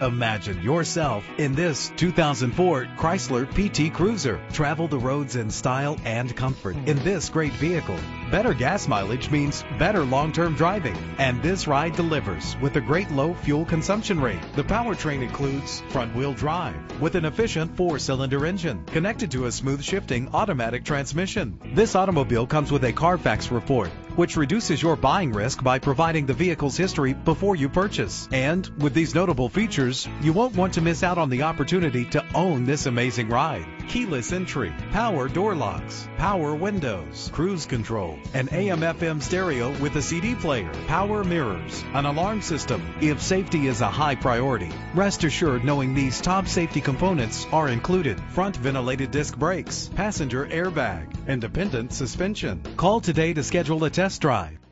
Imagine yourself in this 2004 Chrysler PT Cruiser. Travel the roads in style and comfort in this great vehicle. Better gas mileage means better long-term driving. And this ride delivers with a great low fuel consumption rate. The powertrain includes front-wheel drive with an efficient four-cylinder engine connected to a smooth shifting automatic transmission. This automobile comes with a Carfax report which reduces your buying risk by providing the vehicle's history before you purchase. And with these notable features, you won't want to miss out on the opportunity to own this amazing ride. Keyless entry, power door locks, power windows, cruise control, an AM FM stereo with a CD player, power mirrors, an alarm system. If safety is a high priority, rest assured knowing these top safety components are included. Front ventilated disc brakes, passenger airbag, and independent suspension. Call today to schedule a test drive.